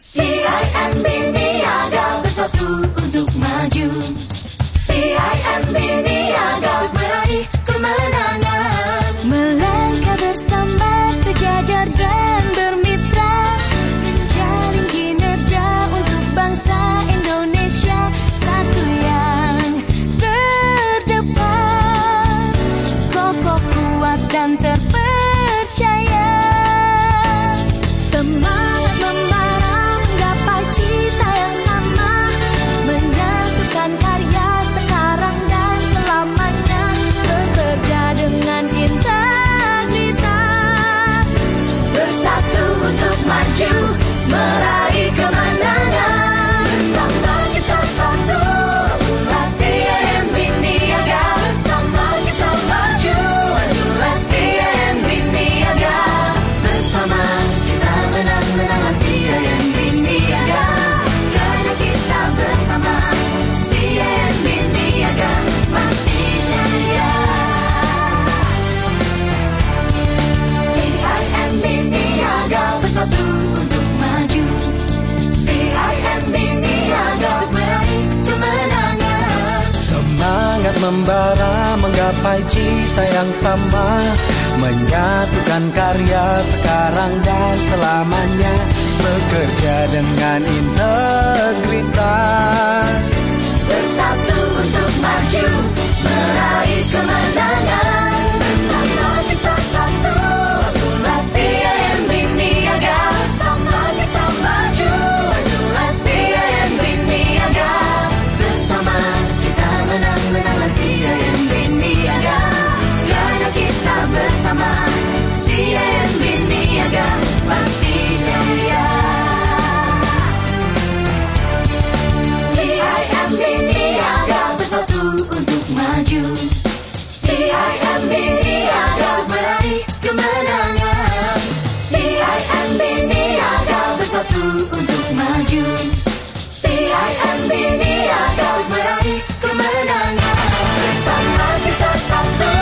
CIMB Niaga Bersatu. membara menggapai cita yang sama Menyatukan karya sekarang dan selamanya Bekerja dengan integritas. maju. CIM Media dapat meraih kemenangan. Bersama kita satu.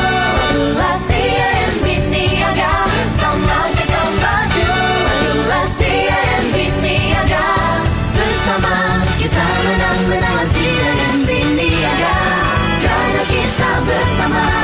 Majulah CIM Biniaga Bersama kita maju. Majulah CIM Biniaga Bersama kita menang-menang. CIM Biniaga Karena kita bersama.